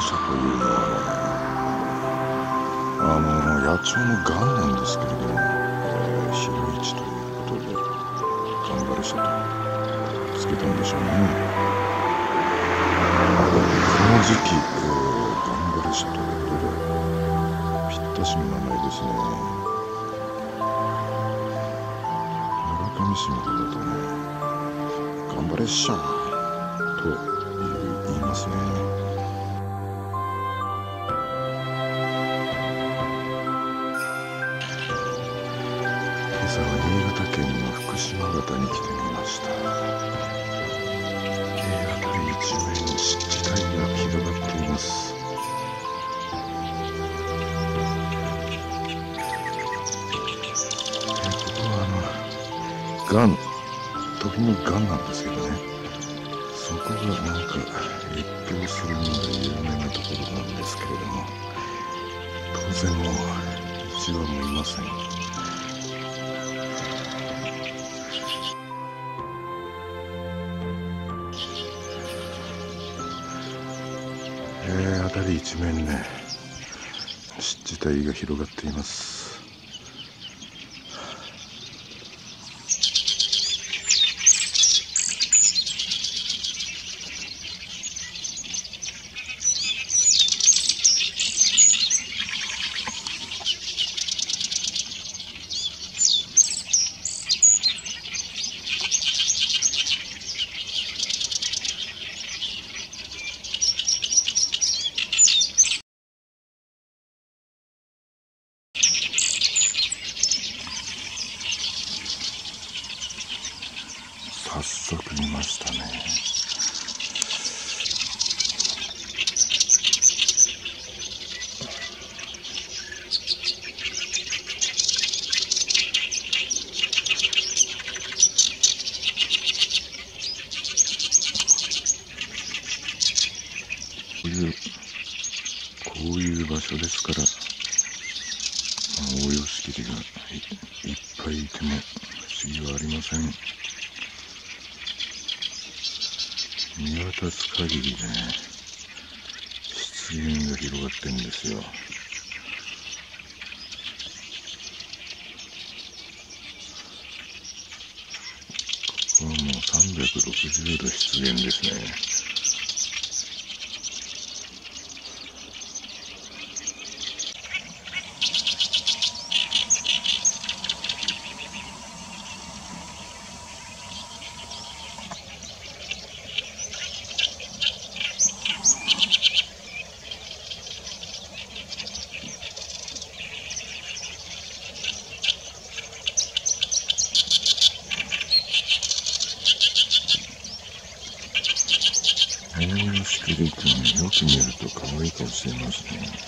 社というのはあの野鳥の癌なんですけれども、えー、広市ということで頑張る社とつけたんでしょうねこの時期、えー、頑張る社ということでぴったしの名前ですね村上市の方だとね頑張れっしゃと言いますね福島潟に来てみました。え辺り一面湿地帯が広がっています。ここはあのがん時のがんなんですけどね。そこがなんか越境するので有名なところなんですけれども当然もう一羽もいません。辺り一面ね湿地帯が広がっています。早速見ましたねこういうこういう場所ですから大様式がいっぱいいても不思議はありません。見渡す限りね湿原が広がってるんですよ。ここはもう360度湿原ですねしてるとね、よく見ると可愛い顔してますね。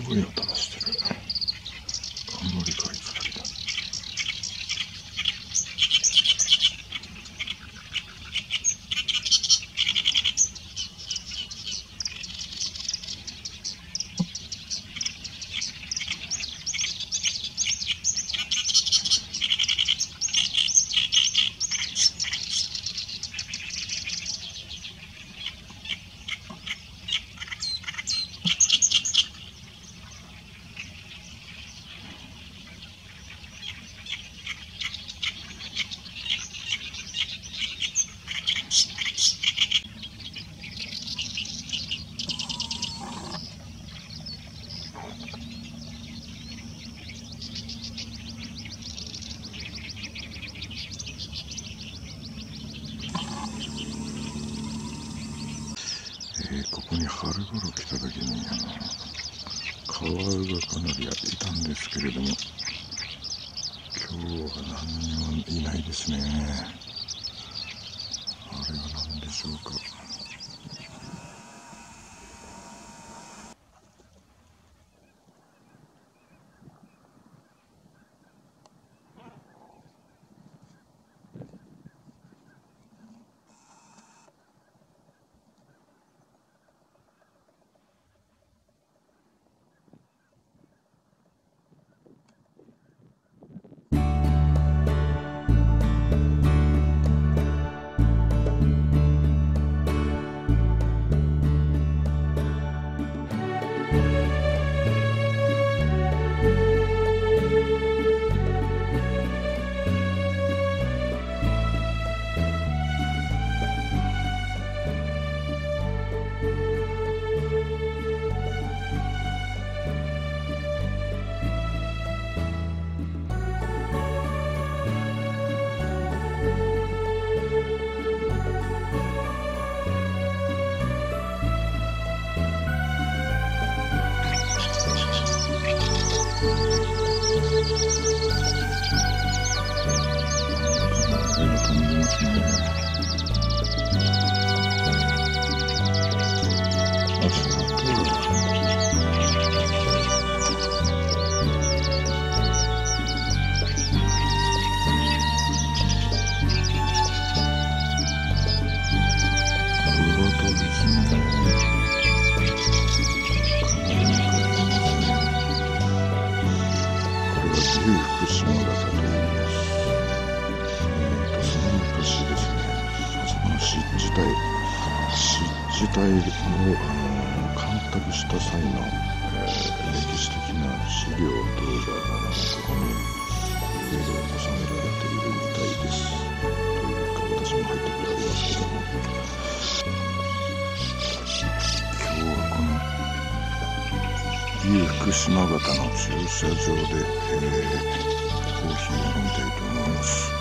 ごい音がしてる。あんまりかいづらいな。こに春頃来た時にあのカワウがかなりいたんですけれども今日は何にもいないですね。あれは何でしょうか。自体をあの干拓した際の、えー、歴史的な資料等があのここにいろいろ収められているみたいです。というか私も入ってくれありますけどもこの裕福島型の駐車場で、えー、コーヒーを飲みたいと思います。